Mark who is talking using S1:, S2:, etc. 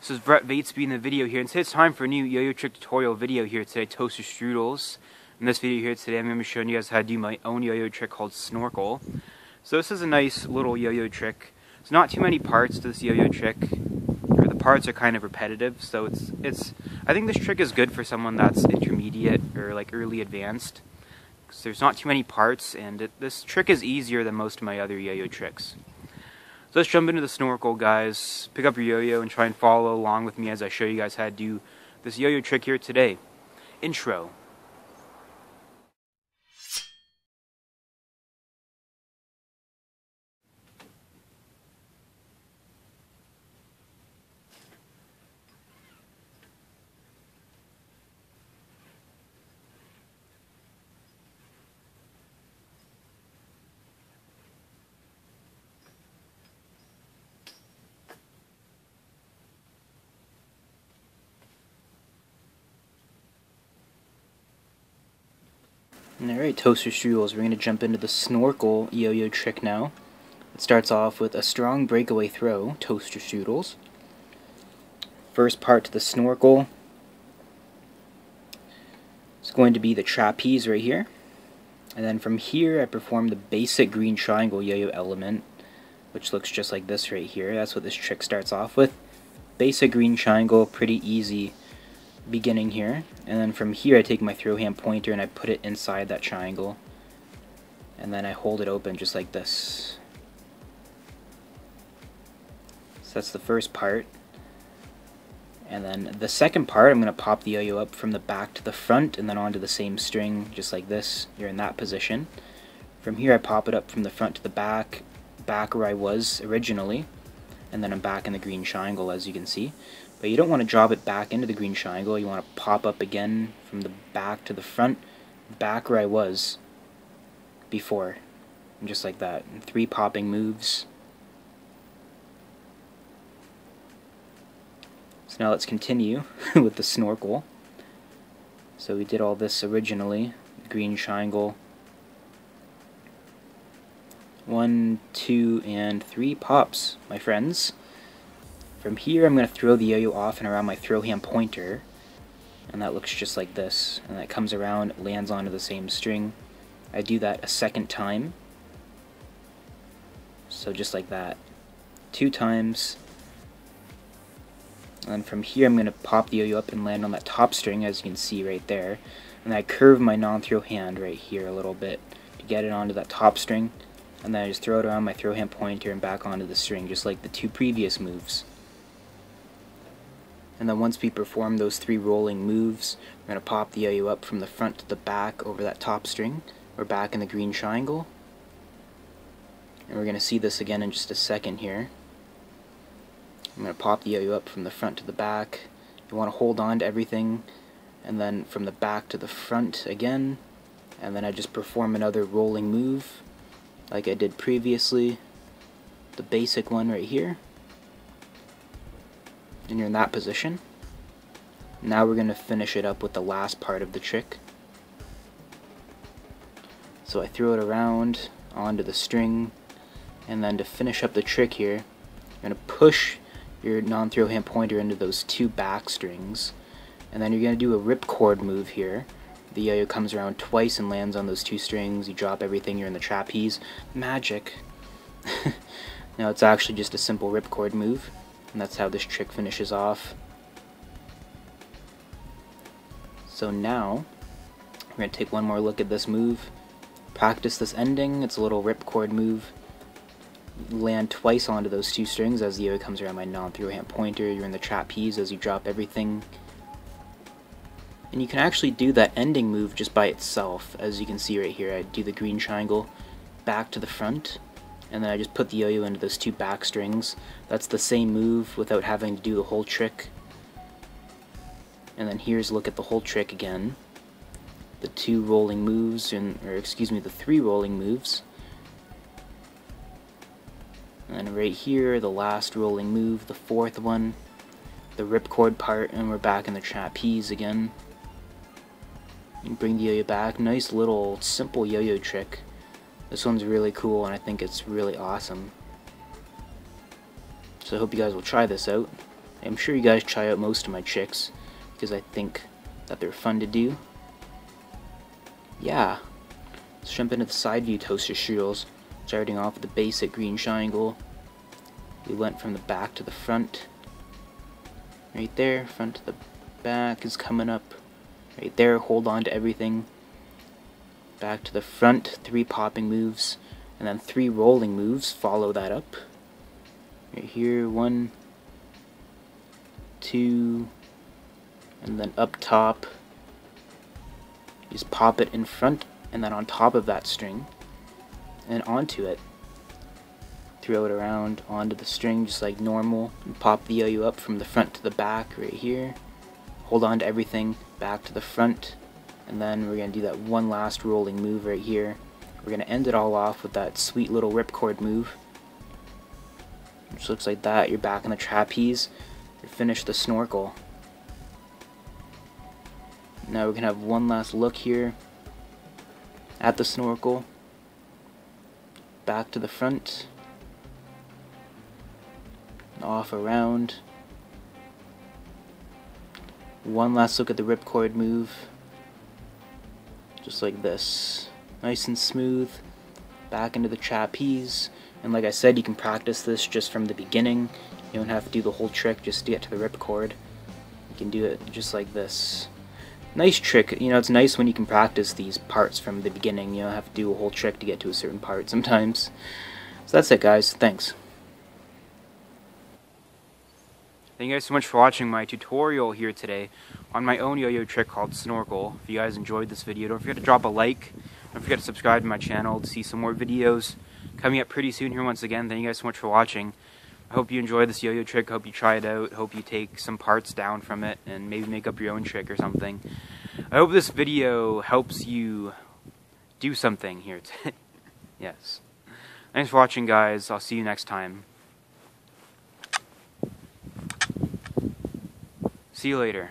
S1: This is Vret Vatesby in the video here, and today it's time for a new yo-yo trick tutorial video here today, Toaster Strudels. In this video here today, I'm going to be showing you guys how to do my own yo-yo trick called Snorkel. So this is a nice little yo-yo trick. There's not too many parts to this yo-yo trick, or the parts are kind of repetitive, so it's, it's, I think this trick is good for someone that's intermediate or like early advanced. Because there's not too many parts, and it, this trick is easier than most of my other yo-yo tricks. So let's jump into the snorkel, guys. Pick up your yo-yo and try and follow along with me as I show you guys how to do this yo-yo trick here today. Intro. Alright, toaster strudels, we're going to jump into the snorkel yo-yo trick now. It starts off with a strong breakaway throw, toaster strudels. First part to the snorkel is going to be the trapeze right here. And then from here I perform the basic green triangle yo-yo element, which looks just like this right here. That's what this trick starts off with. Basic green triangle, pretty easy beginning here and then from here I take my throw hand pointer and I put it inside that triangle and then I hold it open just like this. So that's the first part. And then the second part I'm going to pop the yo-yo up from the back to the front and then onto the same string just like this. You're in that position. From here I pop it up from the front to the back back where I was originally and then I'm back in the green triangle as you can see but you don't want to drop it back into the green triangle. You want to pop up again from the back to the front, back where I was before. And just like that. And three popping moves. So now let's continue with the snorkel. So we did all this originally. Green triangle. One, two, and three pops, my friends. From here, I'm going to throw the yo-yo off and around my throw hand pointer. And that looks just like this. And that comes around, lands onto the same string. I do that a second time. So just like that. Two times. And from here, I'm going to pop the yo-yo up and land on that top string, as you can see right there. And I curve my non-throw hand right here a little bit to get it onto that top string. And then I just throw it around my throw hand pointer and back onto the string, just like the two previous moves. And then once we perform those three rolling moves, we're going to pop the yo-yo up from the front to the back over that top string. We're back in the green triangle. And we're going to see this again in just a second here. I'm going to pop the yo-yo up from the front to the back. You want to hold on to everything, and then from the back to the front again. And then I just perform another rolling move, like I did previously. The basic one right here and you're in that position. Now we're going to finish it up with the last part of the trick. So I throw it around onto the string, and then to finish up the trick here, you're going to push your non-throw hand pointer into those two back strings, and then you're going to do a ripcord move here. The yo-yo comes around twice and lands on those two strings, you drop everything, you're in the trapeze. Magic! now it's actually just a simple ripcord move. And that's how this trick finishes off. So now, we're going to take one more look at this move. Practice this ending. It's a little ripcord move. Land twice onto those two strings as the yo comes around my non-throw hand pointer. You're in the trapeze as you drop everything. And you can actually do that ending move just by itself. As you can see right here, I do the green triangle back to the front and then I just put the yo-yo into those two back strings. That's the same move without having to do the whole trick. And then here's a look at the whole trick again. The two rolling moves, and or excuse me, the three rolling moves. And right here, the last rolling move, the fourth one, the ripcord part, and we're back in the trapeze again. Bring the yo-yo back. Nice little simple yo-yo trick. This one's really cool and I think it's really awesome. So I hope you guys will try this out. I'm sure you guys try out most of my tricks because I think that they're fun to do. Yeah. Let's jump into the side view toaster strudels, starting off with the basic green triangle. We went from the back to the front. Right there, front to the back is coming up. Right there, hold on to everything. Back to the front, three popping moves, and then three rolling moves follow that up. Right here, one, two, and then up top. Just pop it in front, and then on top of that string, and onto it. Throw it around onto the string just like normal. And pop the yo-yo up from the front to the back right here. Hold on to everything, back to the front, and then we're going to do that one last rolling move right here. We're going to end it all off with that sweet little ripcord move. Which looks like that. You're back in the trapeze. You finish the snorkel. Now we're going to have one last look here at the snorkel. Back to the front. Off around. One last look at the ripcord move. Just like this. Nice and smooth. Back into the trapeze. And like I said, you can practice this just from the beginning. You don't have to do the whole trick just to get to the ripcord. You can do it just like this. Nice trick. You know, it's nice when you can practice these parts from the beginning. You don't have to do a whole trick to get to a certain part sometimes. So that's it, guys. Thanks. Thank you guys so much for watching my tutorial here today on my own yo-yo trick called Snorkel. If you guys enjoyed this video, don't forget to drop a like. Don't forget to subscribe to my channel to see some more videos coming up pretty soon here once again. Thank you guys so much for watching. I hope you enjoy this yo-yo trick. Hope you try it out. Hope you take some parts down from it and maybe make up your own trick or something. I hope this video helps you do something here. Today. yes. Thanks for watching, guys. I'll see you next time. See you later.